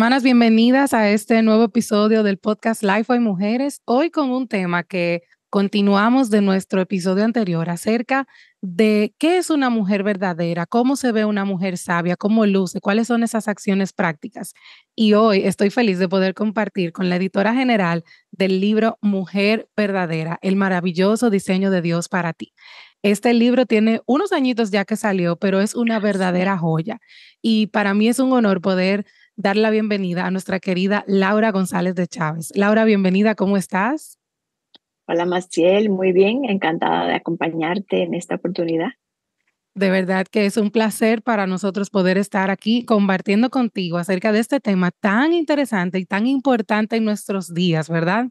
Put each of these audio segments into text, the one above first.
Hermanas, bienvenidas a este nuevo episodio del podcast Life Hoy Mujeres. Hoy con un tema que continuamos de nuestro episodio anterior acerca de qué es una mujer verdadera, cómo se ve una mujer sabia, cómo luce, cuáles son esas acciones prácticas. Y hoy estoy feliz de poder compartir con la editora general del libro Mujer Verdadera, el maravilloso diseño de Dios para ti. Este libro tiene unos añitos ya que salió, pero es una verdadera joya. Y para mí es un honor poder dar la bienvenida a nuestra querida Laura González de Chávez. Laura, bienvenida, ¿cómo estás? Hola Maciel, muy bien, encantada de acompañarte en esta oportunidad. De verdad que es un placer para nosotros poder estar aquí compartiendo contigo acerca de este tema tan interesante y tan importante en nuestros días, ¿verdad?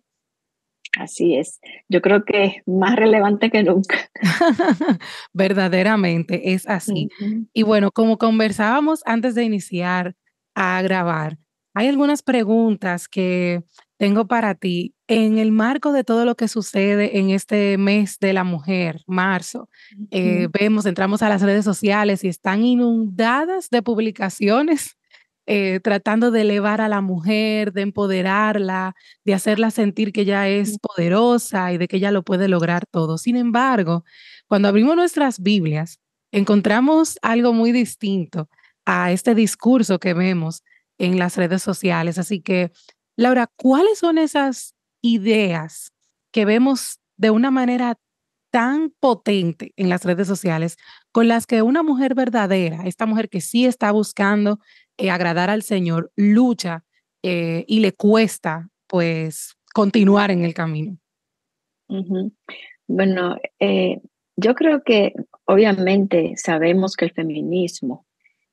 Así es. Yo creo que es más relevante que nunca. Verdaderamente es así. Y bueno, como conversábamos antes de iniciar a grabar, hay algunas preguntas que tengo para ti en el marco de todo lo que sucede en este mes de la mujer, marzo. Eh, vemos, entramos a las redes sociales y están inundadas de publicaciones eh, tratando de elevar a la mujer, de empoderarla, de hacerla sentir que ella es poderosa y de que ella lo puede lograr todo. Sin embargo, cuando abrimos nuestras Biblias, encontramos algo muy distinto a este discurso que vemos en las redes sociales. Así que Laura, ¿cuáles son esas ideas que vemos de una manera tan potente en las redes sociales con las que una mujer verdadera, esta mujer que sí está buscando eh, agradar al Señor, lucha eh, y le cuesta pues continuar en el camino? Bueno, eh, yo creo que obviamente sabemos que el feminismo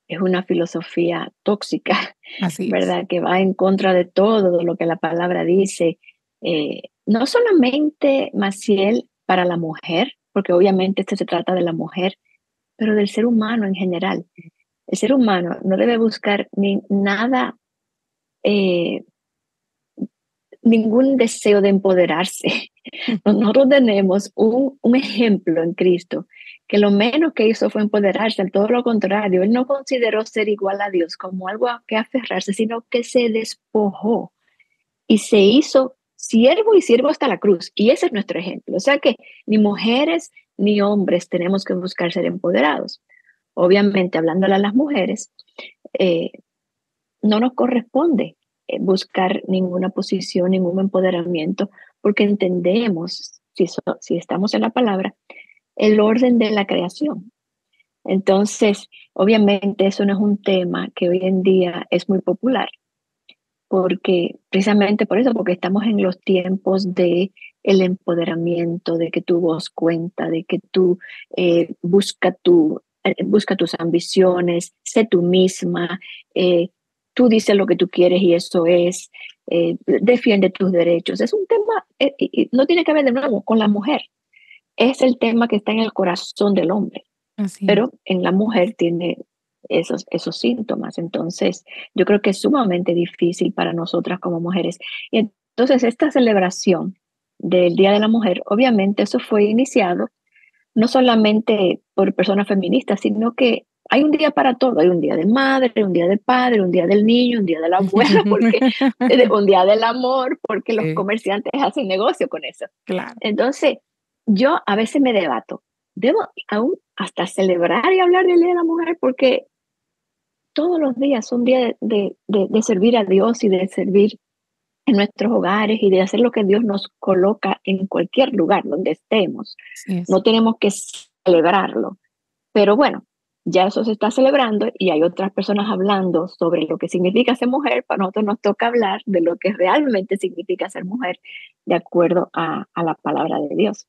es una filosofía tóxica, ¿verdad? Que va en contra de todo lo que la palabra dice. Eh, no solamente, Maciel, para la mujer, porque obviamente esto se trata de la mujer, pero del ser humano en general. El ser humano no debe buscar ni nada, eh, ningún deseo de empoderarse. Nosotros tenemos un, un ejemplo en Cristo que lo menos que hizo fue empoderarse, al todo lo contrario, él no consideró ser igual a Dios como algo a que aferrarse, sino que se despojó y se hizo siervo y siervo hasta la cruz. Y ese es nuestro ejemplo. O sea que ni mujeres ni hombres tenemos que buscar ser empoderados. Obviamente, hablándole a las mujeres, eh, no nos corresponde eh, buscar ninguna posición, ningún empoderamiento, porque entendemos, si, si estamos en la palabra, el orden de la creación. Entonces, obviamente eso no es un tema que hoy en día es muy popular, porque precisamente por eso, porque estamos en los tiempos de el empoderamiento, de que tú vos cuenta, de que tú eh, busca, tu, eh, busca tus ambiciones, sé tú misma, eh, tú dices lo que tú quieres y eso es, defiende tus derechos. Es un tema, no tiene que ver de nuevo con la mujer, es el tema que está en el corazón del hombre, pero en la mujer tiene esos, esos síntomas. Entonces, yo creo que es sumamente difícil para nosotras como mujeres. Y entonces, esta celebración del Día de la Mujer, obviamente eso fue iniciado no solamente por personas feministas, sino que hay un día para todo, hay un día de madre, un día de padre, un día del niño, un día de la abuela, porque, un día del amor, porque los comerciantes hacen negocio con eso. Claro. Entonces, yo a veces me debato, debo aún hasta celebrar y hablar del Día de la Mujer porque todos los días son días de, de, servir a Dios y de servir en nuestros hogares y de hacer lo que Dios nos coloca en cualquier lugar donde estemos. no tenemos que celebrarlo. Pero bueno, ya eso se está celebrando y hay otras personas hablando sobre lo que significa ser mujer. Para nosotros nos toca hablar de lo que realmente significa ser mujer de acuerdo a, a la palabra de Dios.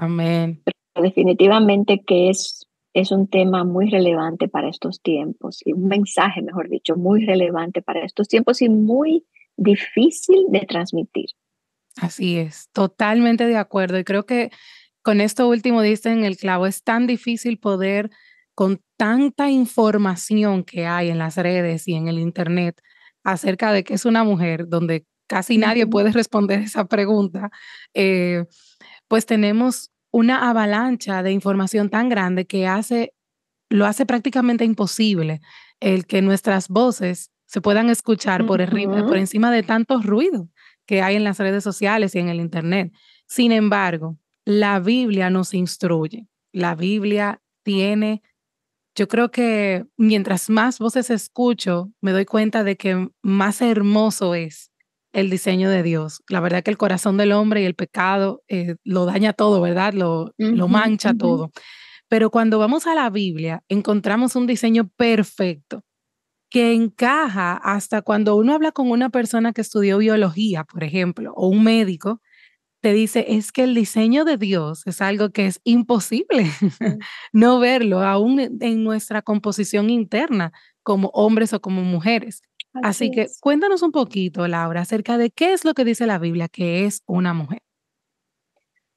Amén. definitivamente que es, es un tema muy relevante para estos tiempos y un mensaje, mejor dicho, muy relevante para estos tiempos y muy difícil de transmitir. Así es, totalmente de acuerdo. Y creo que con esto último dice en el clavo, es tan difícil poder, con tanta información que hay en las redes y en el Internet acerca de que es una mujer, donde casi nadie puede responder esa pregunta, eh, pues tenemos una avalancha de información tan grande que hace, lo hace prácticamente imposible el que nuestras voces se puedan escuchar por, por encima de tantos ruidos que hay en las redes sociales y en el Internet. Sin embargo, la Biblia nos instruye. La Biblia tiene, yo creo que mientras más voces escucho, me doy cuenta de que más hermoso es el diseño de Dios. La verdad que el corazón del hombre y el pecado eh, lo daña todo, ¿verdad? Lo, lo mancha todo. Pero cuando vamos a la Biblia, encontramos un diseño perfecto que encaja hasta cuando uno habla con una persona que estudió biología, por ejemplo, o un médico, te dice, es que el diseño de Dios es algo que es imposible no verlo, aún en nuestra composición interna, como hombres o como mujeres. Así, que cuéntanos un poquito, Laura, acerca de qué es lo que dice la Biblia que es una mujer.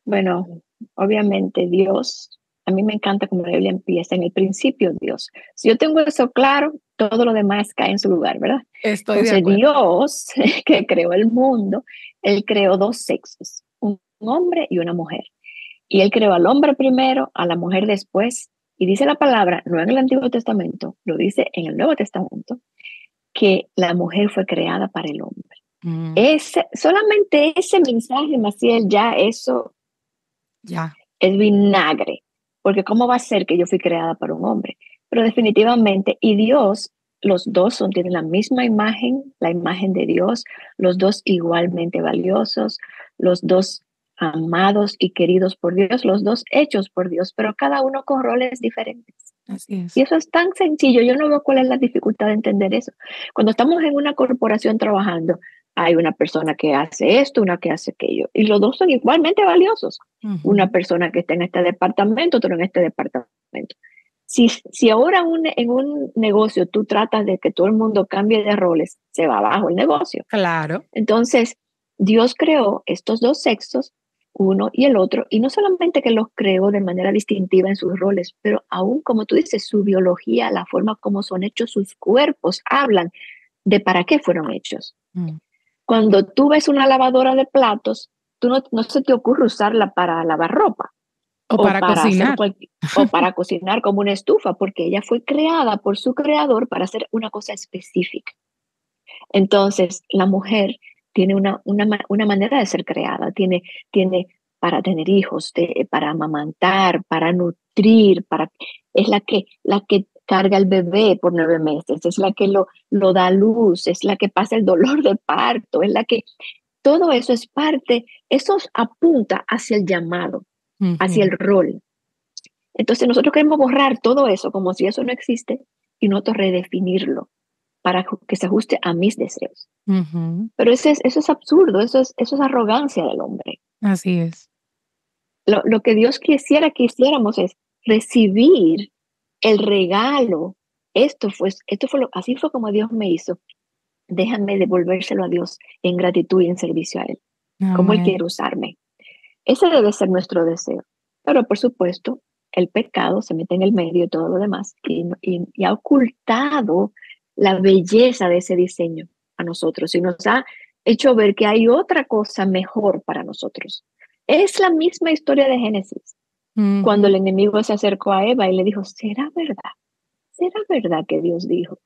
Bueno, obviamente Dios, a mí me encanta como la Biblia empieza, en el principio Dios. Si yo tengo eso claro, todo lo demás cae en su lugar, ¿verdad? Estoy Entonces, Dios, que creó el mundo, Él creó dos sexos, un hombre y una mujer. Y Él creó al hombre primero, a la mujer después. Y dice la palabra, no en el Antiguo Testamento, lo dice en el Nuevo Testamento, que la mujer fue creada para el hombre. Mm. Ese, solamente ese mensaje, Maciel, ya eso ya. es vinagre, porque ¿cómo va a ser que yo fui creada para un hombre? Pero definitivamente, y Dios, los dos son, tienen la misma imagen, la imagen de Dios, los dos igualmente valiosos, los dos amados y queridos por Dios, los dos hechos por Dios, pero cada uno con roles diferentes. Y eso es tan sencillo, yo no veo cuál es la dificultad de entender eso. Cuando estamos en una corporación trabajando, hay una persona que hace esto, una que hace aquello, y los dos son igualmente valiosos. Una persona que está en este departamento, otro en este departamento. Si, si ahora en un negocio tú tratas de que todo el mundo cambie de roles, se va abajo el negocio. Claro. Entonces, Dios creó estos dos sexos uno y el otro, y no solamente que los creó de manera distintiva en sus roles, pero aún como tú dices, su biología, la forma como son hechos sus cuerpos, hablan de para qué fueron hechos. Mm. Cuando tú ves una lavadora de platos, tú no, no se te ocurre usarla para lavar ropa. O, para, cocinar. o para cocinar como una estufa, porque ella fue creada por su creador para hacer una cosa específica. Entonces, la mujer tiene una, una, una manera de ser creada, tiene, tiene para tener hijos, para amamantar, para nutrir, para, es la que, la que carga el bebé por nueve meses, es la que lo, lo da luz, es la que pasa el dolor de parto, es la que, todo eso es parte, eso apunta hacia el llamado, hacia el rol. Entonces nosotros queremos borrar todo eso como si eso no existe y nosotros redefinirlo para que se ajuste a mis deseos. Pero eso es, eso es absurdo, eso es, eso es arrogancia del hombre. Así es. Lo, lo que Dios quisiera que hiciéramos es recibir el regalo. Esto fue, esto fue lo, así fue como Dios me hizo. Déjame devolvérselo a Dios en gratitud y en servicio a Él. Como Él quiere usarme. Ese debe ser nuestro deseo. Pero por supuesto, el pecado se mete en el medio y todo lo demás y, y ha ocultado la belleza de ese diseño a nosotros y nos ha hecho ver que hay otra cosa mejor para nosotros. Es la misma historia de Génesis. Cuando el enemigo se acercó a Eva y le dijo, ¿será verdad? ¿Será verdad que Dios dijo?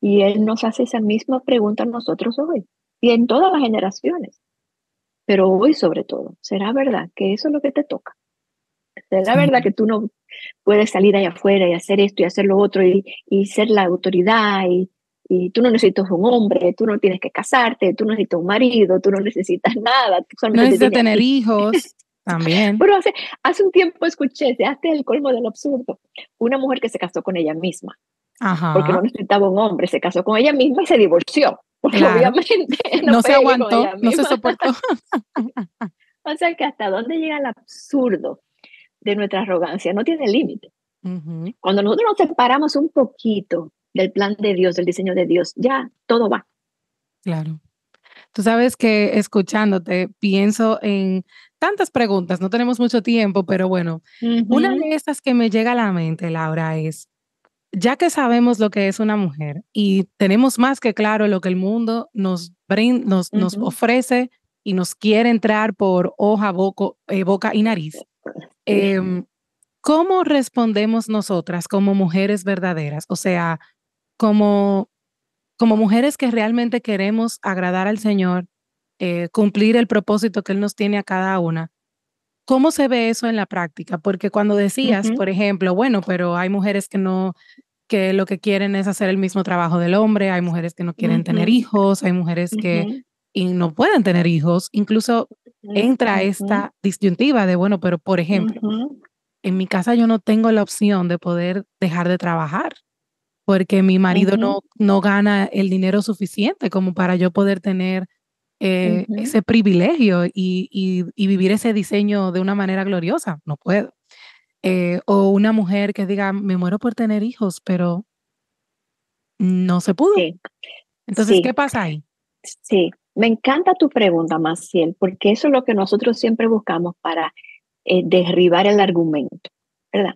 Y él nos hace esa misma pregunta a nosotros hoy y en todas las generaciones. Pero hoy sobre todo, ¿será verdad que eso es lo que te toca? ¿Será verdad que tú no puedes salir allá afuera y hacer esto y hacer lo otro y, y ser la autoridad y, y, tú no necesitas un hombre, tú no tienes que casarte, tú no necesitas un marido, tú no necesitas nada. no necesitas tener hijos. También. Pero hace, hace un tiempo escuché, se hace el colmo del absurdo, una mujer que se casó con ella misma, Ajá. porque no necesitaba un hombre, se casó con ella misma y se divorció, porque obviamente no, no se aguantó, no se soportó. o sea que hasta dónde llega el absurdo de nuestra arrogancia, no tiene límite. Cuando nosotros nos separamos un poquito del plan de Dios, del diseño de Dios, ya todo va. Claro. Tú sabes que escuchándote pienso en tantas preguntas, no tenemos mucho tiempo, pero bueno, una de estas que me llega a la mente, Laura, es, ya que sabemos lo que es una mujer y tenemos más que claro lo que el mundo nos, nos, nos ofrece y nos quiere entrar por hoja, eh, boca y nariz, Em, ¿Cómo respondemos nosotras como mujeres verdaderas? O sea, como, como mujeres que realmente queremos agradar al Señor, eh, cumplir el propósito que Él nos tiene a cada una, ¿cómo se ve eso en la práctica? Porque cuando decías, por ejemplo, bueno, pero hay mujeres que no, que lo que quieren es hacer el mismo trabajo del hombre, hay mujeres que no quieren tener hijos, hay mujeres que y no pueden tener hijos, incluso entra esta disyuntiva de, bueno, pero por ejemplo, en mi casa yo no tengo la opción de poder dejar de trabajar porque mi marido no, no gana el dinero suficiente como para yo poder tener eh, ese privilegio y, vivir ese diseño de una manera gloriosa. No puedo. Eh, o una mujer que diga, me muero por tener hijos, pero no se pudo. Entonces, ¿qué pasa ahí? Sí, me encanta tu pregunta, Maciel, porque eso es lo que nosotros siempre buscamos para eh, derribar el argumento, ¿verdad?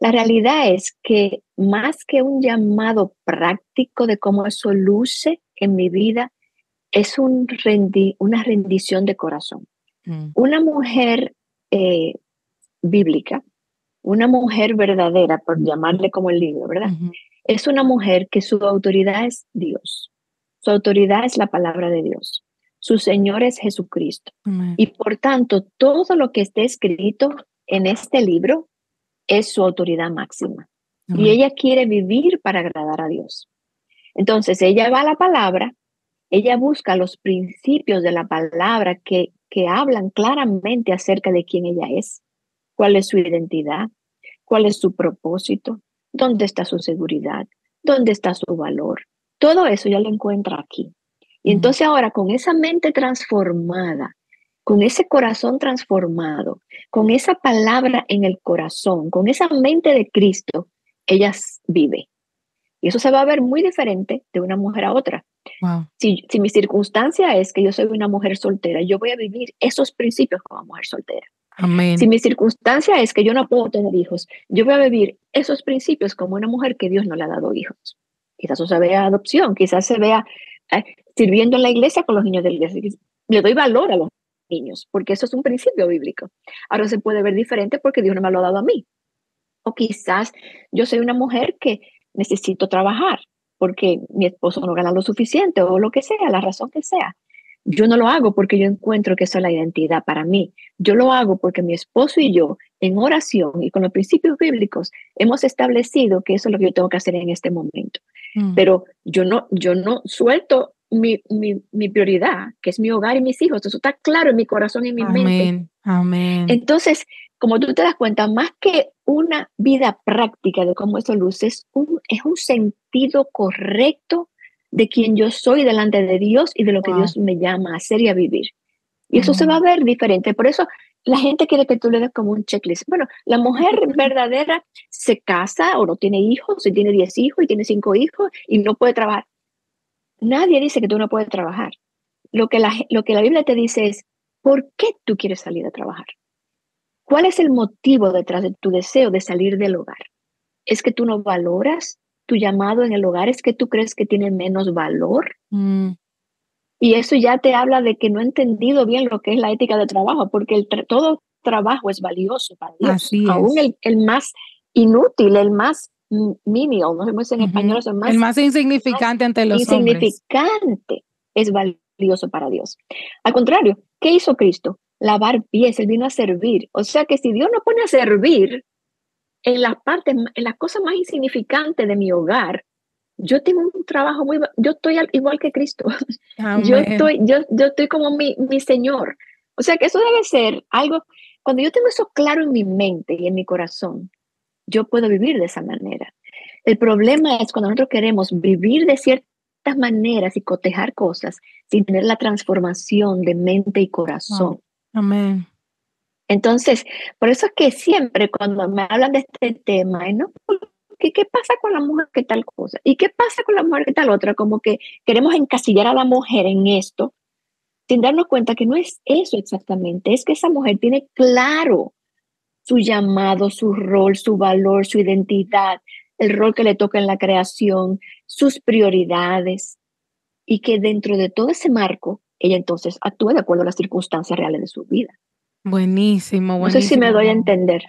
La realidad es que más que un llamado práctico de cómo eso luce en mi vida, es un una rendición de corazón. Mm. Una mujer eh, bíblica, una mujer verdadera, por llamarle como el libro, ¿verdad? Es una mujer que su autoridad es Dios. Su autoridad es la palabra de Dios. Su Señor es Jesucristo. Y por tanto, todo lo que esté escrito en este libro es su autoridad máxima. Y ella quiere vivir para agradar a Dios. Entonces, ella va a la palabra, ella busca los principios de la palabra que, que hablan claramente acerca de quién ella es, cuál es su identidad, cuál es su propósito, dónde está su seguridad, dónde está su valor. Todo eso ya lo encuentra aquí. Y entonces ahora con esa mente transformada, con ese corazón transformado, con esa palabra en el corazón, con esa mente de Cristo, ella vive. Y eso se va a ver muy diferente de una mujer a otra. Si, si, mi circunstancia es que yo soy una mujer soltera, yo voy a vivir esos principios como mujer soltera. Amén. Si mi circunstancia es que yo no puedo tener hijos, yo voy a vivir esos principios como una mujer que Dios no le ha dado hijos. Quizás se vea adopción, quizás se vea eh, sirviendo en la iglesia con los niños de la iglesia. Le doy valor a los niños, porque eso es un principio bíblico. Ahora se puede ver diferente porque Dios no me lo ha dado a mí. O quizás yo soy una mujer que necesito trabajar porque mi esposo no gana lo suficiente o lo que sea, la razón que sea. Yo no lo hago porque yo encuentro que eso es la identidad para mí. Yo lo hago porque mi esposo y yo, en oración y con los principios bíblicos, hemos establecido que eso es lo que yo tengo que hacer en este momento. Mm. Pero yo no, yo no suelto mi, mi, mi, prioridad, que es mi hogar y mis hijos. Eso está claro en mi corazón y en mi mente. Amén. Entonces, como tú te das cuenta, más que una vida práctica de cómo eso luce, es un, es un sentido correcto de quien yo soy delante de Dios y de lo que Dios me llama a hacer y a vivir. Y eso se va a ver diferente. Por eso la gente quiere que tú le des como un checklist. Bueno, la mujer verdadera se casa o no tiene hijos, y tiene 10 hijos y tiene 5 hijos y no puede trabajar. Nadie dice que tú no puedes trabajar. Lo que la, lo que la Biblia te dice es, ¿por qué tú quieres salir a trabajar? ¿Cuál es el motivo detrás de tu deseo de salir del hogar? ¿Es que tú no valoras tu llamado en el hogar? ¿Es que tú crees que tiene menos valor? Mm. Y eso ya te habla de que no he entendido bien lo que es la ética de trabajo, porque el todo trabajo es valioso para Dios. Así Aún el, más inútil, el más menial, no sé en español, el más, el más insignificante ante los insignificante es valioso para Dios. Al contrario, ¿qué hizo Cristo? lavar pies, Él vino a servir. O sea que si Dios nos pone a servir en las partes, en las cosas más insignificantes de mi hogar, yo tengo un trabajo muy, yo estoy igual que Cristo. Yo estoy, yo, yo estoy como mi, mi Señor. O sea que eso debe ser algo, cuando yo tengo eso claro en mi mente y en mi corazón, yo puedo vivir de esa manera. El problema es cuando nosotros queremos vivir de ciertas maneras y cotejar cosas sin tener la transformación de mente y corazón. Amén. Entonces, por eso es que siempre cuando me hablan de este tema, ¿no? ¿Qué, ¿Qué pasa con la mujer que tal cosa? ¿Y qué pasa con la mujer que tal otra? Como que queremos encasillar a la mujer en esto, sin darnos cuenta que no es eso exactamente, es que esa mujer tiene claro su llamado, su rol, su valor, su identidad, el rol que le toca en la creación, sus prioridades, y que dentro de todo ese marco ella entonces actúa de acuerdo a las circunstancias reales de su vida. Buenísimo, buenísimo. No sé si me doy a entender.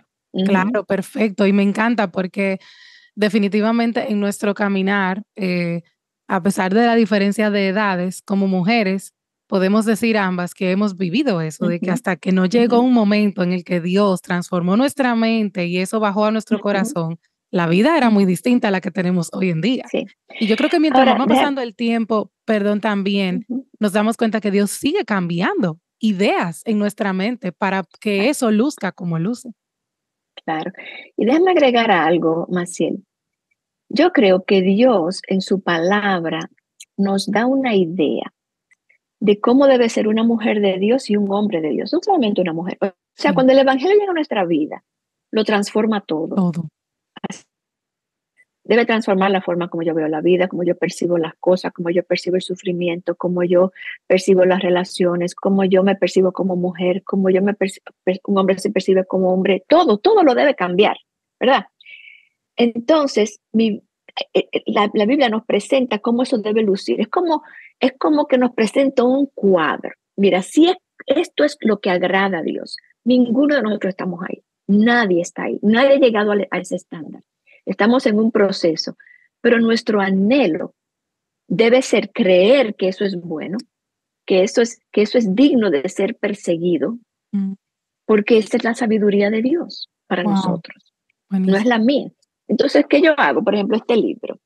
Claro, perfecto. Y me encanta porque definitivamente en nuestro caminar, eh, a pesar de la diferencia de edades, como mujeres, podemos decir ambas que hemos vivido eso, de que hasta que no llegó un momento en el que Dios transformó nuestra mente y eso bajó a nuestro corazón, la vida era muy distinta a la que tenemos hoy en día. Y yo creo que mientras va pasando el tiempo, perdón, también nos damos cuenta que Dios sigue cambiando ideas en nuestra mente para que eso luzca como luce. Claro. Y déjame agregar algo, Maciel. Yo creo que Dios en su palabra nos da una idea de cómo debe ser una mujer de Dios y un hombre de Dios, no solamente una mujer. O sea, cuando el Evangelio llega a nuestra vida, lo transforma todo. Todo. Debe transformar la forma como yo veo la vida, como yo percibo las cosas, como yo percibo el sufrimiento, como yo percibo las relaciones, como yo me percibo como mujer, como yo me percibo, un hombre se percibe como hombre. Todo, todo lo debe cambiar, ¿verdad? Entonces, mi, eh, eh, la, la, Biblia nos presenta cómo eso debe lucir. Es como, es como que nos presenta un cuadro. Mira, si esto es lo que agrada a Dios, ninguno de nosotros estamos ahí. Nadie está ahí. Nadie ha llegado a, ese estándar. Estamos en un proceso. Pero nuestro anhelo debe ser creer que eso es bueno, que eso es, que eso es digno de ser perseguido, mm. porque esa es la sabiduría de Dios para nosotros. No es la mía. Entonces, ¿qué yo hago? Por ejemplo, este libro.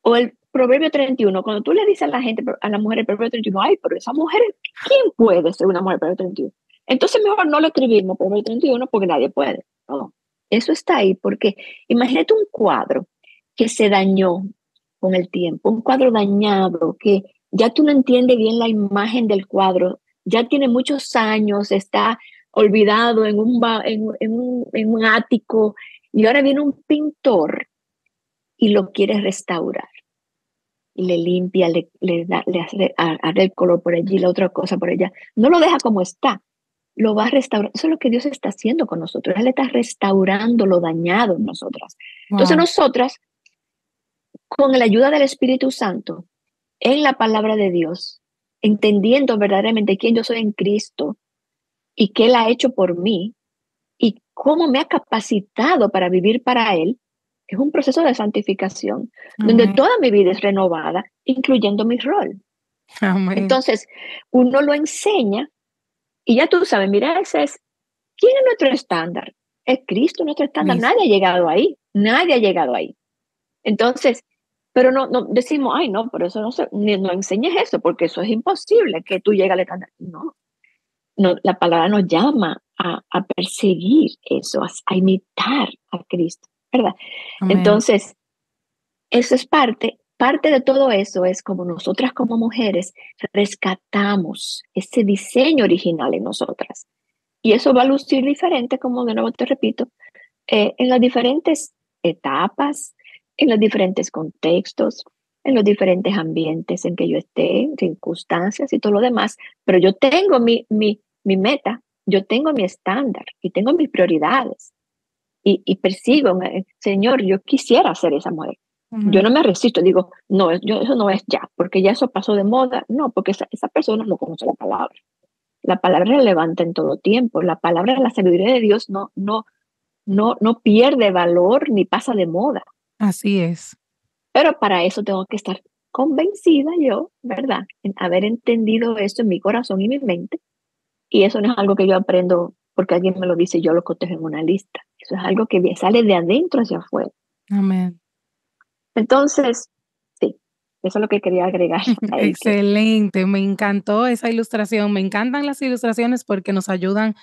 O el Proverbio 31, cuando tú le dices a la gente, a la mujer el Proverbio 31, ay, pero esa mujer, ¿quién puede ser una mujer Proverbio 31? Entonces mejor no lo escribimos Proverbio 31 porque nadie puede. No, eso está ahí porque imagínate un cuadro que se dañó con el tiempo, un cuadro dañado que ya tú no entiendes bien la imagen del cuadro, ya tiene muchos años, está olvidado en un, en, un, en un ático, y ahora viene un pintor y lo quiere restaurar. Y le limpia, le, le, da, le hace el color por allí, la otra cosa por allá. No lo deja como está, lo va a restaurar. Eso es lo que Dios está haciendo con nosotros. Él está restaurando lo dañado en nosotras. Entonces nosotras, con la ayuda del Espíritu Santo, en la palabra de Dios, entendiendo verdaderamente quién yo soy en Cristo y qué Él ha hecho por mí, y cómo me ha capacitado para vivir para Él, es un proceso de santificación, donde toda mi vida es renovada, incluyendo mi rol. Entonces, uno lo enseña y ya tú sabes, mira, ese es, ¿quién es nuestro estándar? Es Cristo nuestro estándar. Nadie ha llegado ahí, nadie ha llegado ahí. Entonces, pero no, no decimos, ay, no, por eso no, se, no enseñes eso, porque eso es imposible que tú llegues al estándar. No, no la palabra nos llama a, perseguir eso, a, imitar a Cristo, ¿verdad? Entonces, eso es parte, parte de todo eso es como nosotras como mujeres rescatamos ese diseño original en nosotras. Y eso va a lucir diferente, como de nuevo te repito, eh, en las diferentes etapas, en los diferentes contextos, en los diferentes ambientes en que yo esté, circunstancias y todo lo demás, pero yo tengo mi, mi, mi meta, yo tengo mi estándar y tengo mis prioridades y, y persigo, Señor, yo quisiera ser esa mujer. Yo no me resisto, digo, no, yo, eso no es ya, porque ya eso pasó de moda. No, porque esa, esa persona no conoce la palabra. La palabra es relevante en todo tiempo. La palabra, la sabiduría de Dios no, no, no, no pierde valor ni pasa de moda. Así es. Pero para eso tengo que estar convencida yo, ¿verdad? En haber entendido esto en mi corazón y mi mente y eso no es algo que yo aprendo porque alguien me lo dice yo lo cotejo en una lista. Eso es algo que sale de adentro hacia afuera. Amén. Entonces, sí, eso es lo que quería agregar. Excelente, me encantó esa ilustración. Me encantan las ilustraciones porque nos ayudan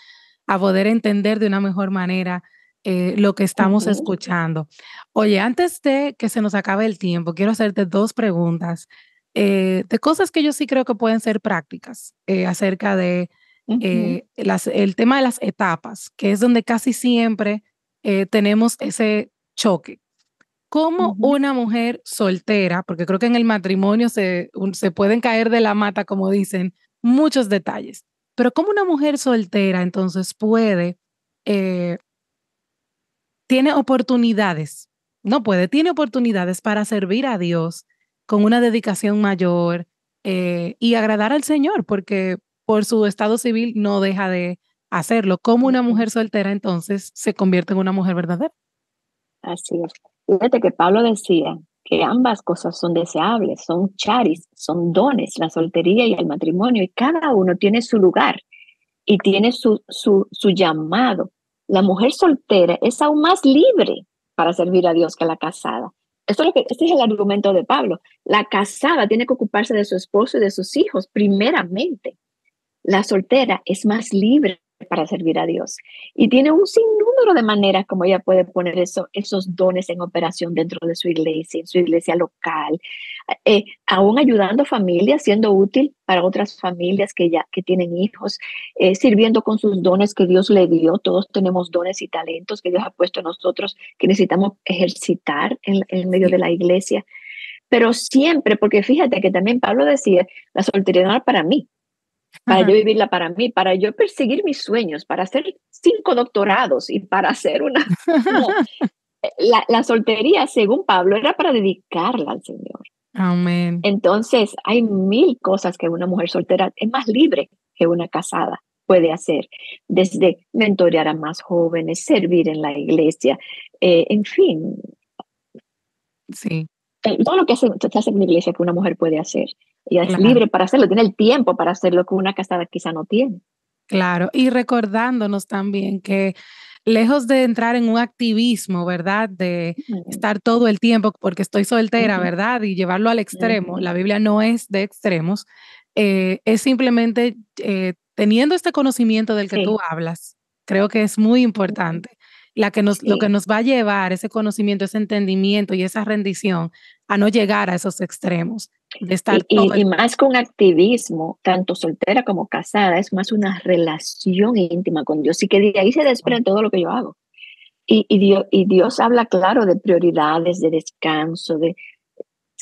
a poder entender de una mejor manera eh, lo que estamos escuchando. Oye, antes de que se nos acabe el tiempo, quiero hacerte dos preguntas eh, de cosas que yo sí creo que pueden ser prácticas eh, acerca de el tema de las etapas, que es donde casi siempre tenemos ese choque. Como una mujer soltera, porque creo que en el matrimonio se, se pueden caer de la mata, como dicen, muchos detalles, pero como una mujer soltera entonces puede, eh, tiene oportunidades, no puede, tiene oportunidades para servir a Dios con una dedicación mayor y agradar al Señor, porque por su estado civil no deja de hacerlo. ¿Cómo una mujer soltera entonces se convierte en una mujer verdadera? Así es. Fíjate que Pablo decía que ambas cosas son deseables, son charis, son dones, la soltería y el matrimonio, y cada uno tiene su lugar y tiene su, su, su llamado. La mujer soltera es aún más libre para servir a Dios que la casada. Esto es lo que, este es el argumento de Pablo. La casada tiene que ocuparse de su esposo y de sus hijos primeramente. La soltera es más libre para servir a Dios. Y tiene un sinnúmero de maneras como ella puede poner eso, esos dones en operación dentro de su iglesia, en su iglesia local, eh, aún ayudando familias, siendo útil para otras familias que ya que tienen hijos, eh, sirviendo con sus dones que Dios le dio. Todos tenemos dones y talentos que Dios ha puesto en nosotros que necesitamos ejercitar en, en medio de la iglesia. Pero siempre, porque fíjate que también Pablo decía, la soltería para mí, para yo vivirla para mí, para yo perseguir mis sueños, para hacer cinco doctorados y para hacer una... la, la, soltería, según Pablo, era para dedicarla al Señor. Amén. Entonces, hay mil cosas que una mujer soltera es más libre que una casada puede hacer, desde mentorear a más jóvenes, servir en la iglesia, eh, en fin. Sí. Eh, todo lo que se hace en la iglesia que una mujer puede hacer. Ella es libre para hacerlo, tiene el tiempo para hacerlo que una casada quizá no tiene. Claro, y recordándonos también que lejos de entrar en un activismo, ¿verdad? De estar todo el tiempo porque estoy soltera, ¿verdad? Y llevarlo al extremo, la Biblia no es de extremos, eh, es simplemente eh, teniendo este conocimiento del que tú hablas, creo que es muy importante. La que nos, Lo que nos va a llevar ese conocimiento, ese entendimiento y esa rendición a no llegar a esos extremos y, más con activismo, tanto soltera como casada, es más una relación íntima con Dios y que de ahí se desprende todo lo que yo hago. Y, y, Dios, y Dios habla claro de prioridades, de descanso, de,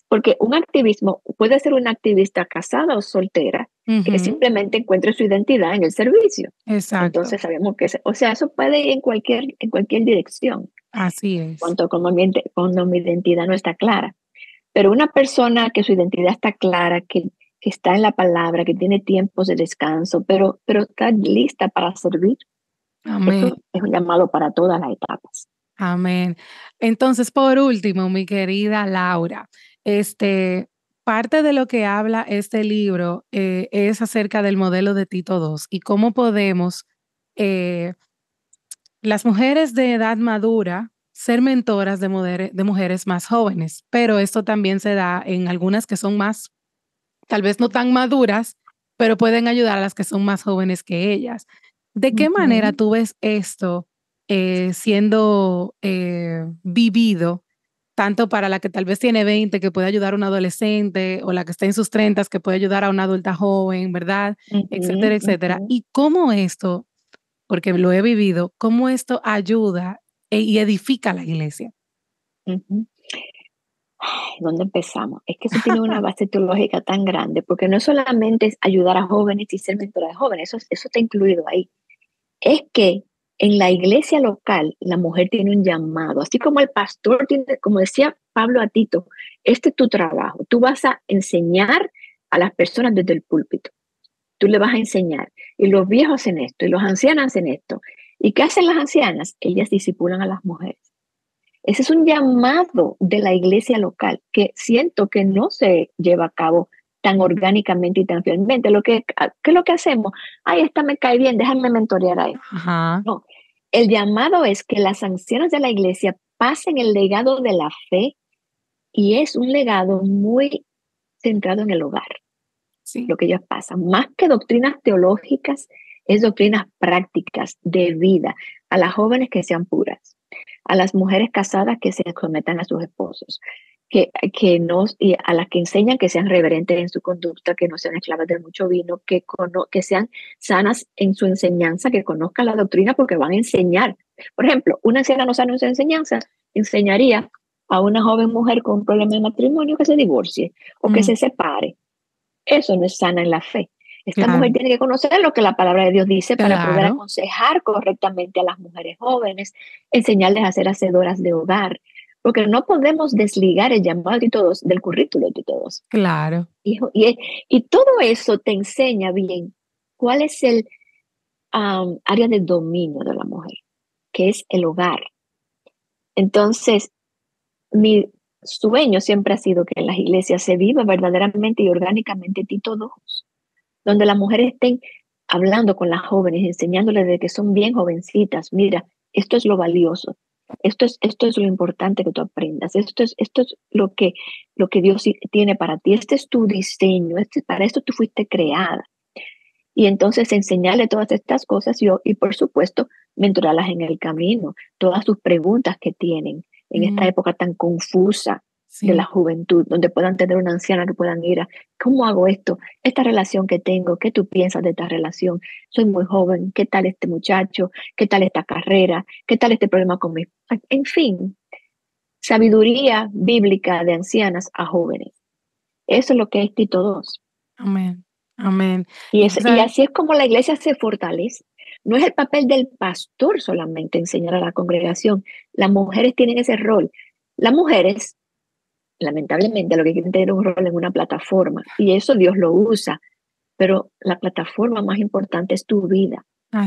porque un activismo puede ser una activista casada o soltera que simplemente encuentre su identidad en el servicio. Exacto. Entonces sabemos que, o sea, eso puede ir en cualquier, en cualquier dirección. Así es. Cuanto como mi, cuando mi identidad no está clara. Pero una persona que su identidad está clara, que, que está en la palabra, que tiene tiempos de descanso, pero, pero está lista para servir. Amén. es un llamado para todas las etapas. Amén. Entonces, por último, mi querida Laura, este, parte de lo que habla este libro eh, es acerca del modelo de Tito II y cómo podemos, eh, las mujeres de edad madura, ser mentoras de, de mujeres más jóvenes, pero esto también se da en algunas que son más, tal vez no tan maduras, pero pueden ayudar a las que son más jóvenes que ellas. ¿De qué manera tú ves esto eh, siendo eh, vivido, tanto para la que tal vez tiene 20, que puede ayudar a un adolescente, o la que está en sus 30, que puede ayudar a una adulta joven, ¿verdad? etcétera, etcétera. Y cómo esto, porque lo he vivido, cómo esto ayuda y edifica la iglesia. ¿Dónde empezamos? Es que eso tiene una base teológica tan grande, porque no solamente es ayudar a jóvenes y ser mentora de jóvenes, eso, eso está incluido ahí. Es que en la iglesia local la mujer tiene un llamado, así como el pastor tiene, como decía Pablo a Tito, este es tu trabajo, tú vas a enseñar a las personas desde el púlpito, tú le vas a enseñar, y los viejos hacen esto, y los ancianos hacen esto, ¿Y qué hacen las ancianas? Ellas disipulan a las mujeres. Ese es un llamado de la iglesia local que siento que no se lleva a cabo tan orgánicamente y tan fielmente. Lo que, ¿Qué es lo que hacemos? Ay, esta me cae bien, déjame mentorear a él. No, el llamado es que las ancianas de la iglesia pasen el legado de la fe y es un legado muy centrado en el hogar. Sí. Lo que ellas pasan, más que doctrinas teológicas, es doctrinas prácticas de vida a las jóvenes que sean puras, a las mujeres casadas que se sometan a sus esposos, que, que no, y a las que enseñan que sean reverentes en su conducta, que no sean esclavas de mucho vino, que, que sean sanas en su enseñanza, que conozcan la doctrina porque van a enseñar. Por ejemplo, una anciana no sana en su enseñanza, enseñaría a una joven mujer con un problema de matrimonio que se divorcie o que mm. se separe. Eso no es sana en la fe. Esta mujer tiene que conocer lo que la palabra de Dios dice para poder aconsejar correctamente a las mujeres jóvenes, enseñarles a ser hacedoras de hogar, porque no podemos desligar el llamado de todos del currículo de todos. Claro. Y, y, todo eso te enseña bien cuál es el área de dominio de la mujer, que es el hogar. Entonces, mi sueño siempre ha sido que en las iglesias se viva verdaderamente y orgánicamente Tito II, donde las mujeres estén hablando con las jóvenes, enseñándoles de que son bien jovencitas, mira, esto es lo valioso, esto es, esto es lo importante que tú aprendas, esto es, esto es lo, que, lo que Dios tiene para ti, este es tu diseño, este, para esto tú fuiste creada. Y entonces enseñarle todas estas cosas yo, y por supuesto, mentorarlas en el camino, todas sus preguntas que tienen en esta época tan confusa de la juventud, donde puedan tener una anciana que puedan ir a, ¿cómo hago esto? Esta relación que tengo, ¿qué tú piensas de esta relación? Soy muy joven, ¿qué tal este muchacho? ¿Qué tal esta carrera? ¿Qué tal este problema con mi... En fin, sabiduría bíblica de ancianas a jóvenes. Eso es lo que es Tito 2. Amén. Amén. Y, y así es como la iglesia se fortalece. No es el papel del pastor solamente enseñar a la congregación. Las mujeres tienen ese rol. Las mujeres lamentablemente lo que quieren tener un rol en una plataforma y eso Dios lo usa, pero la plataforma más importante es tu vida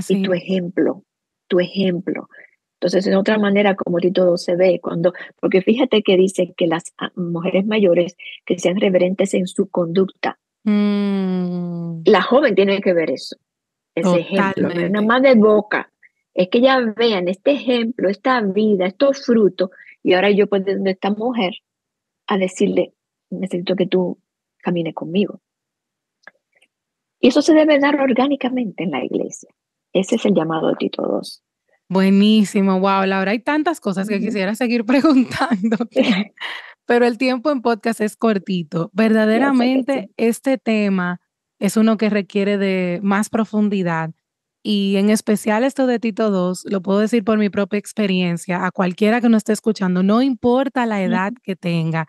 y tu ejemplo, tu ejemplo. Entonces, en otra manera, como todo se ve, cuando, porque fíjate que dice que las ah, mujeres mayores que sean reverentes en su conducta. Mm. La joven tiene que ver eso, ese ejemplo, nada más de boca. Es que ya vean este ejemplo, esta vida, estos frutos, y ahora yo puedo donde esta mujer a decirle, necesito que tú camines conmigo. Y eso se debe dar orgánicamente en la iglesia. Ese es el llamado de Tito II. Buenísimo, wow, Laura, hay tantas cosas que quisiera seguir preguntándote, pero el tiempo en podcast es cortito. Verdaderamente este tema es uno que requiere de más profundidad y en especial esto de Tito 2, lo puedo decir por mi propia experiencia, a cualquiera que nos esté escuchando, no importa la edad que tenga,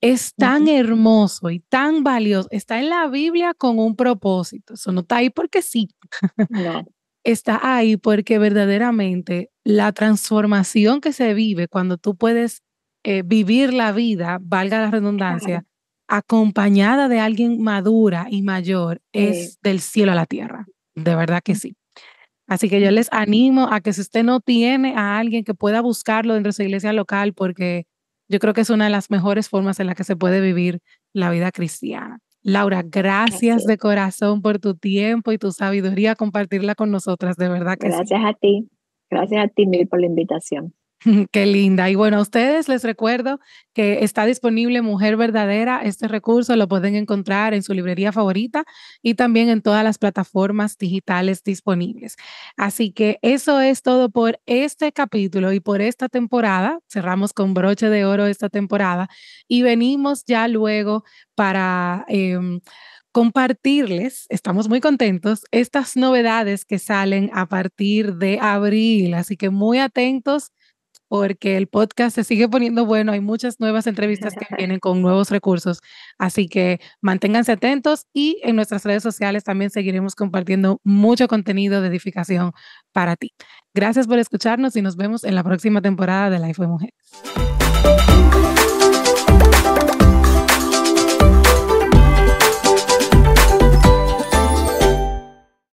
es tan hermoso y tan valioso, está en la Biblia con un propósito, eso no está ahí porque sí, está ahí porque verdaderamente la transformación que se vive cuando tú puedes eh, vivir la vida, valga la redundancia, acompañada de alguien madura y mayor, es del cielo a la tierra. De verdad que sí. Así que yo les animo a que si usted no tiene a alguien que pueda buscarlo dentro de su iglesia local, porque yo creo que es una de las mejores formas en la que se puede vivir la vida cristiana. Laura, gracias, de corazón por tu tiempo y tu sabiduría, compartirla con nosotras, de verdad que Gracias a ti, gracias a ti, Mil, por la invitación. Qué linda. Y bueno, a ustedes les recuerdo que está disponible Mujer Verdadera. Este recurso lo pueden encontrar en su librería favorita y también en todas las plataformas digitales disponibles. Así que eso es todo por este capítulo y por esta temporada. Cerramos con broche de oro esta temporada y venimos ya luego para... Em, compartirles, estamos muy contentos, estas novedades que salen a partir de abril. Así que muy atentos porque el podcast se sigue poniendo bueno. Hay muchas nuevas entrevistas que vienen con nuevos recursos. Así que manténganse atentos y en nuestras redes sociales también seguiremos compartiendo mucho contenido de edificación para ti. Gracias por escucharnos y nos vemos en la próxima temporada de Life de Mujeres.